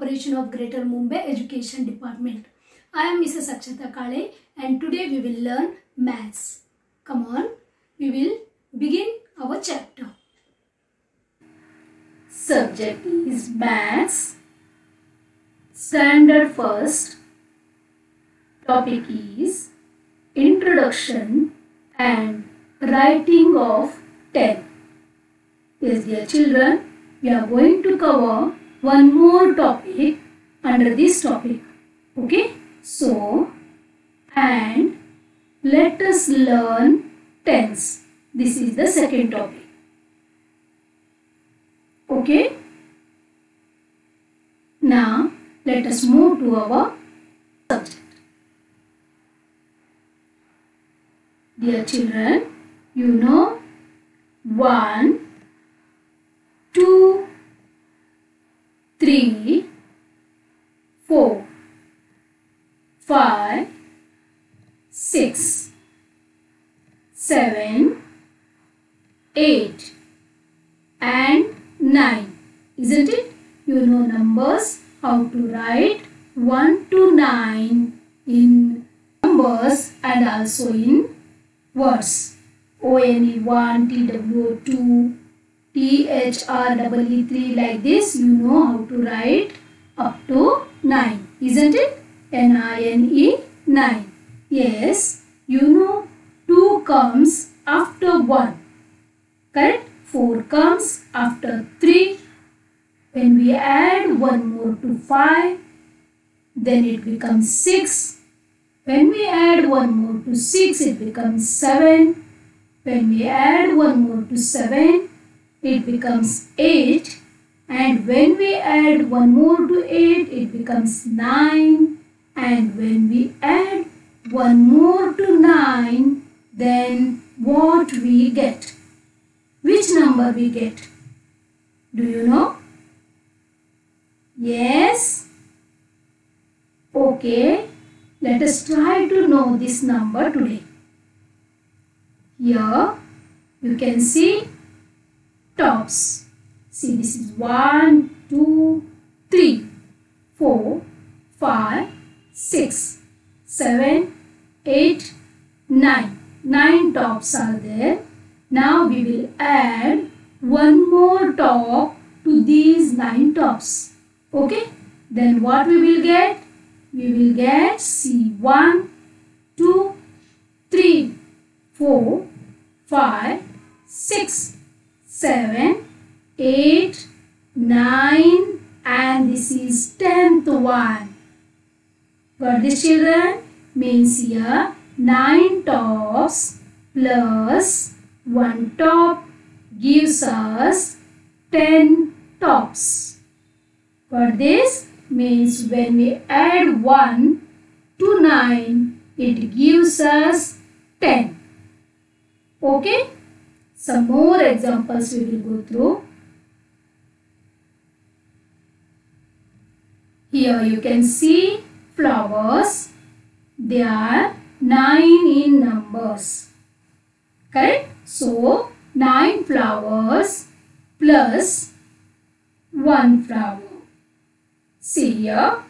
Corporation of Greater Mumbai Education Department. I am Mrs. Akshata Kale and today we will learn maths. Come on, we will begin our chapter. Subject is maths. Standard first. Topic is introduction and writing of 10. Yes, dear children, we are going to cover one more topic under this topic. Okay, so and let us learn tens. This is the second topic. Okay, now let us move to our subject. Dear children, you know one, two, six, seven, eight, and nine. Isn't it? You know numbers, how to write 1 to 9 in numbers and also in words. O-N-E 1, T-W 2, T-H-R-E-E 3 like this. You know how to write up to 9. Isn't it? N-I-N-E 9. Yes, you know 2 comes after 1. Correct? 4 comes after 3. When we add 1 more to 5, then it becomes 6. When we add 1 more to 6, it becomes 7. When we add 1 more to 7, it becomes 8. And when we add 1 more to 8, it becomes 9. And when we add 1 more to 9, then what we get? Which number we get? Do you know? Yes? Okay. Let us try to know this number today. Here you can see tops. See this is 1, 2, 3, 4, 5, 6, 7, 8, 9. 9 tops are there. Now we will add one more top to these 9 tops. Okay. Then what we will get? We will get C1, 2, 3, 4, 5, 6, 7, 8, 9 and this is 10th one. Got this children? Means here 9 tops plus 1 top gives us 10 tops. For this? Means when we add 1 to 9, it gives us 10. Okay? Some more examples we will go through. Here you can see flowers. They are 9 in numbers. Correct? So, 9 flowers plus 1 flower. See here.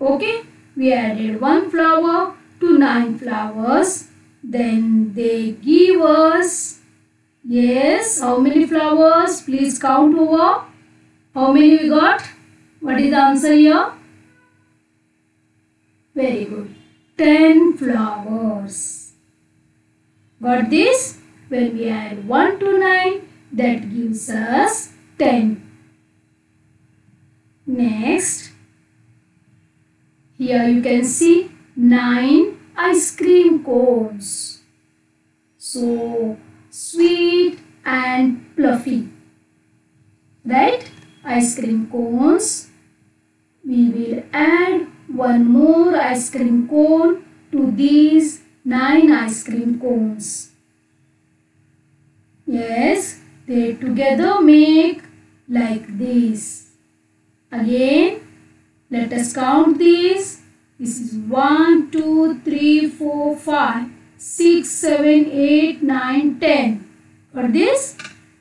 Okay. We added 1 flower to 9 flowers. Then they give us, yes, how many flowers? Please count over. How many we got? What is the answer here? Very good. 10 flowers. Got this? When we add 1 to 9, that gives us 10. Next, here you can see 9 ice cream cones. So, sweet and fluffy. Right? Ice cream cones. We will add one more ice cream cone to these 9 ice cream cones. Yes, they together make like this. Again, let us count these. This is 1, 2, 3, 4, 5, 6, 7, 8, 9, 10. For this,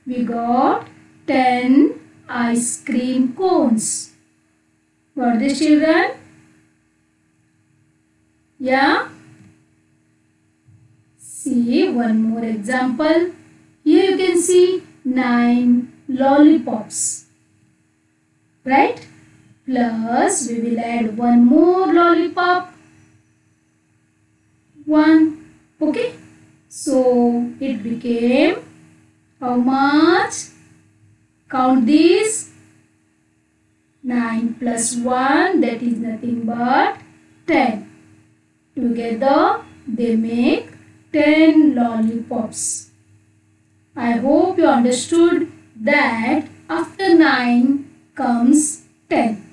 we got 10 ice cream cones. For this children? Yeah? See one more example. Here you can see 9 lollipops. Right? Plus we will add one more lollipop. 1. Okay? So it became how much? Count these. 9 plus 1 that is nothing but 10. Together they make 10 lollipops. I hope you understood that after 9 comes 10.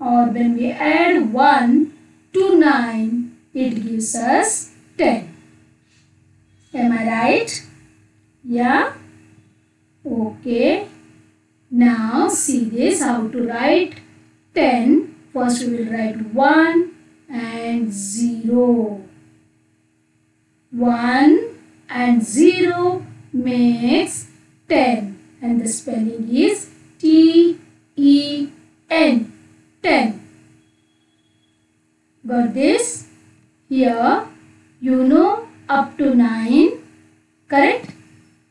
Or when we add 1 to 9 it gives us 10. Am I right? Yeah? Okay. Now see this how to write 10. First we will write 1 and 0. 1 and 0 makes 10 and the spelling is T E N 10. Got this? Here you know up to 9 correct?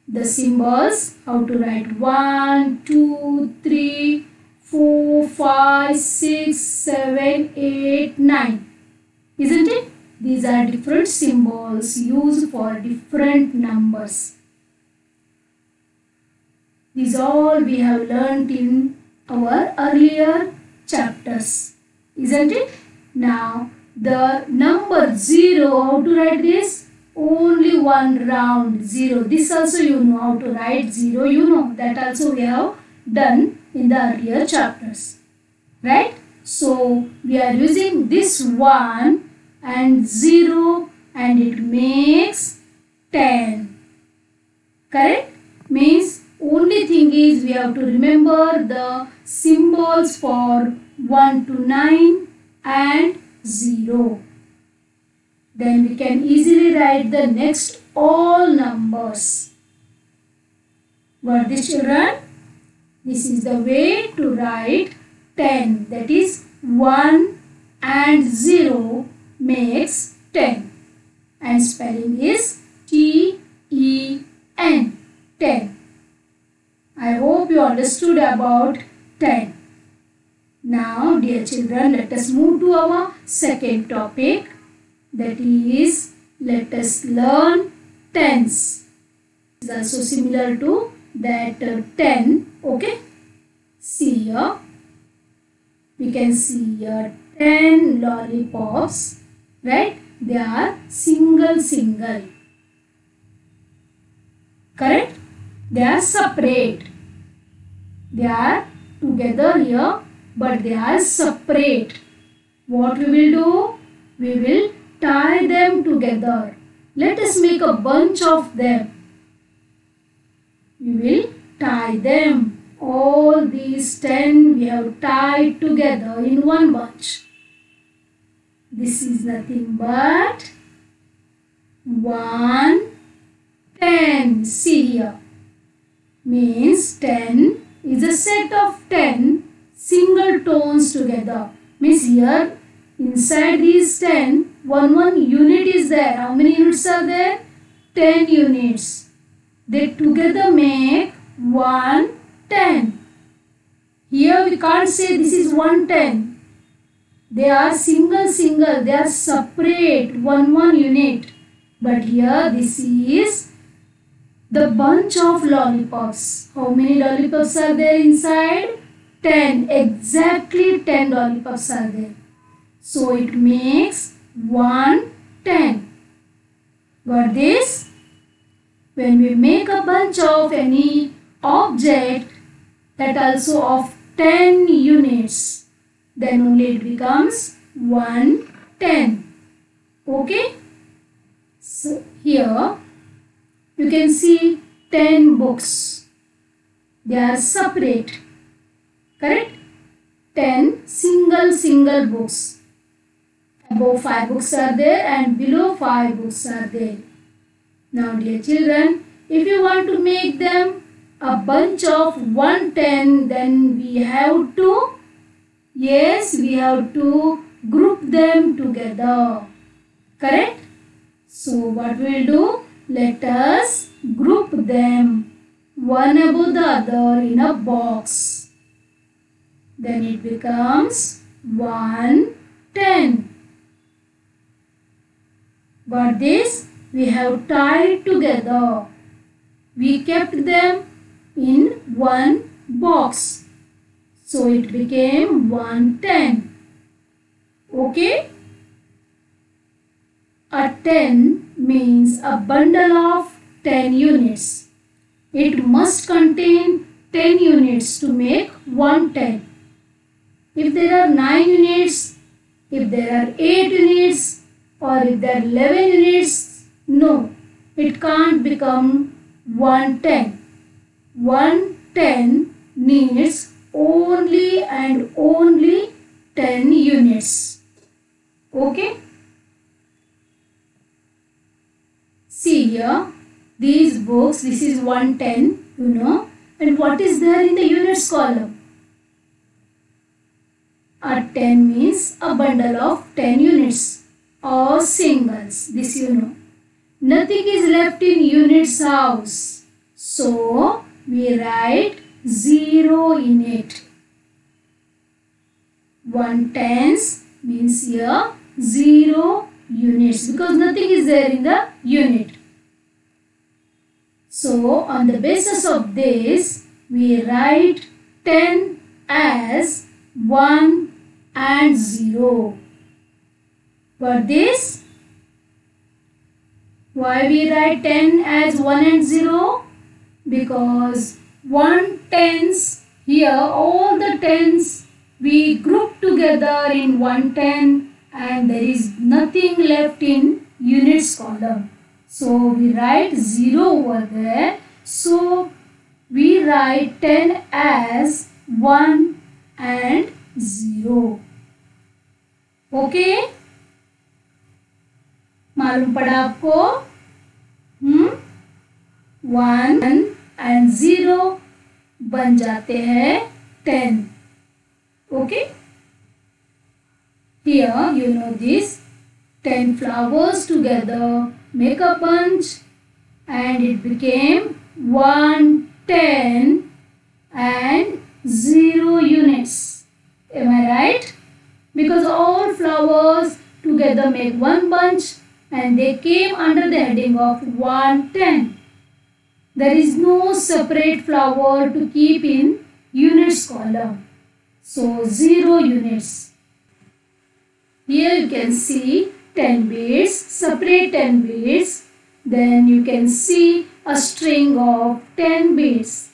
The symbols how to write 1, 2, 3, 4, 5, 6, 7, 8, 9 isn't it? These are different symbols used for different numbers. These all we have learnt in our earlier chapters. Isn't it? Now the number 0, how to write this? Only one round 0. This also you know how to write 0. You know that also we have done in the earlier chapters. Right? So we are using this 1 and 0 and it makes 10. Correct? Means only thing is we have to remember the symbols for 1 to 9 and 0. Then we can easily write the next all numbers. What this children? This is the way to write 10 that is 1 and 0 makes 10 and spelling is T E N 10. I hope you understood about 10. Now dear children let us move to our second topic that is let us learn tens. It is also similar to that uh, 10 okay. See here. We can see here 10 lollipops right? They are single single. Correct? They are separate. They are together here but they are separate. What we will do? We will tie them together. Let us make a bunch of them we will tie them. All these 10 we have tied together in one bunch. This is nothing but 1 10 see here. Means 10 is a set of 10 single tones together. Means here inside these 10 one one unit is there. How many units are there? 10 units they together make 110. here we can't say this is 110 they are single single. They are separate one one unit. But here this is the bunch of lollipops. How many lollipops are there inside? 10 exactly 10 lollipops are there. So it makes 1 10 got this when we make a bunch of any object that also of 10 units then only it becomes 110 okay? So here you can see 10 books. They are separate. Correct? 10 single single books. Above 5 books are there and below 5 books are there now dear children if you want to make them a bunch of 110 then we have to yes we have to group them together. Correct? So what we'll do? Let us group them. One above the other in a box. Then it becomes 110 but this we have tied together we kept them in one box. So it became 110. Okay? A 10 means a bundle of 10 units. It must contain 10 units to make 110. If there are 9 units, if there are 8 units or if there are 11 units, no, it can't become 110. 110 needs only and only 10 units. Okay? See here, these books, this is 110, you know, and what is there in the units column? A 10 means a bundle of 10 units or singles, this you know. Nothing is left in units house. So, we write 0 in it. 1 tens means here 0 units because nothing is there in the unit. So on the basis of this we write 10 as 1 and 0. For this why we write 10 as 1 and 0? because 1 tens here all the tens we group together in 110 and there is nothing left in units column. So we write 0 over there. So we write 10 as 1 and 0. Okay? मालूम पड़ा आपको? One and zero बन जाते हैं ten okay here you know this ten flowers together make a bunch and it became one ten and zero units am I right because all flowers together make one bunch and they came under the heading of 110. There is no separate flower to keep in units column. So 0 units. Here you can see 10 beads, separate 10 beads. Then you can see a string of 10 beads.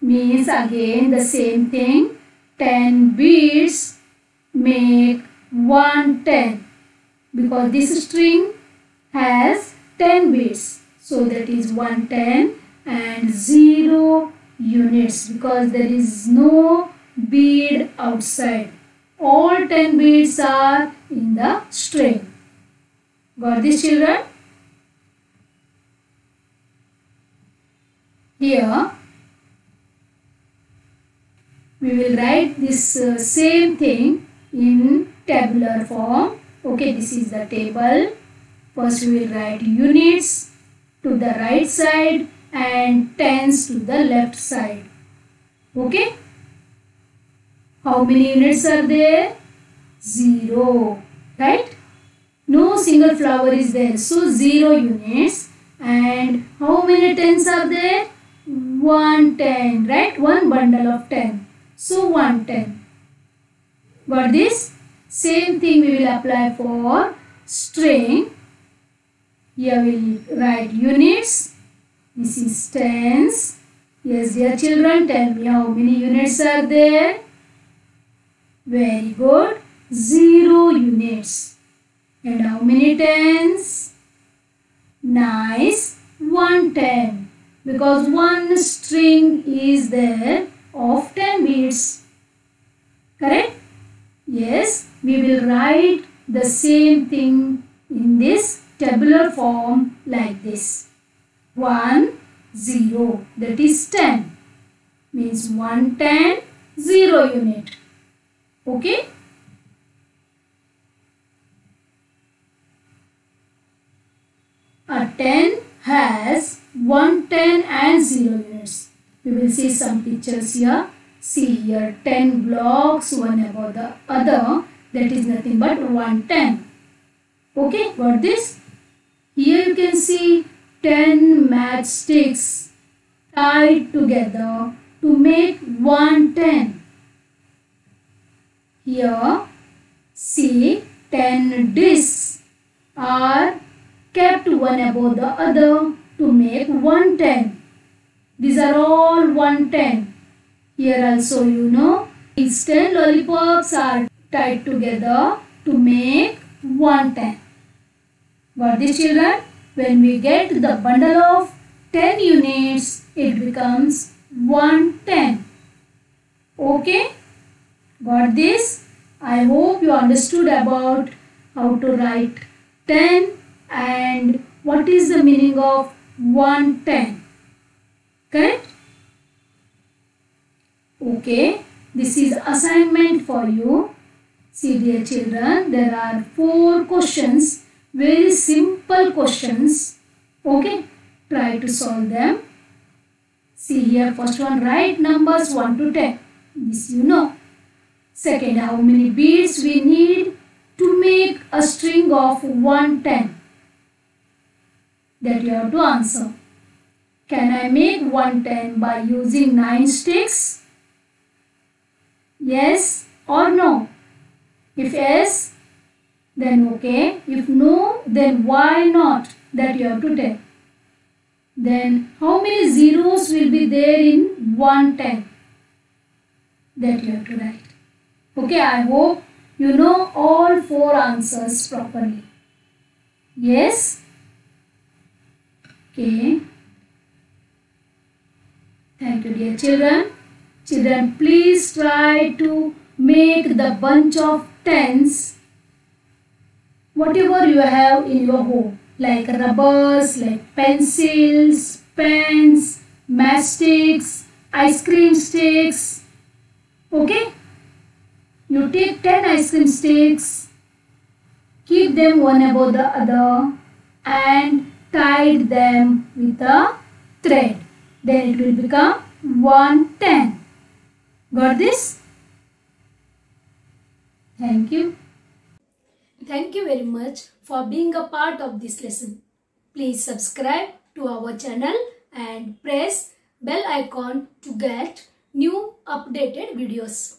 Means again the same thing. 10 beads make 110 because this string has 10 beads. So that is 110 and 0 units because there is no bead outside. All 10 beads are in the string. Got this children? Here we will write this uh, same thing in tabular form. Okay, this is the table. First we will write units to the right side and tens to the left side. Okay. How many units are there? Zero. Right? No single flower is there. So zero units. And how many tens are there? One ten. Right? One bundle of ten. So one ten. Got this? Same thing we will apply for string here we will write units. This is tens. Yes, dear children, tell me how many units are there? Very good. Zero units. And how many tens? Nice. One ten. Because one string is there of 10 beads. Correct? Yes, we will write the same thing in this tabular form like this. 1 0 that is 10 means 110 0 unit. Okay? A 10 has 110 and 0 units. We will see some pictures here see here 10 blocks one above the other that is nothing but 110 okay got this here you can see 10 matchsticks tied together to make 110. Here, see 10 discs are kept one above the other to make 110. These are all 110. Here also you know, 10 lollipops are tied together to make 110. Got this children? When we get the bundle of 10 units, it becomes 110. Okay? Got this? I hope you understood about how to write 10 and what is the meaning of 110. Correct? Okay. This is assignment for you. See dear children, there are four questions very simple questions. Okay, try to solve them. See here, first one, write numbers 1 to 10. This you know. Second, how many beads we need to make a string of 110? That you have to answer. Can I make 110 by using 9 sticks? Yes or no? If yes, then okay. If no, then why not? That you have to tell. Then how many zeros will be there in 110? That you have to write. Okay, I hope you know all four answers properly. Yes? Okay. Thank you dear children. Children, please try to make the bunch of tens whatever you have in your home like rubbers, like pencils, pens, matchsticks, ice cream sticks. Okay? You take 10 ice cream sticks, keep them one above the other and tied them with a thread. Then it will become 110. Got this? Thank you. Thank you very much for being a part of this lesson. Please subscribe to our channel and press bell icon to get new updated videos.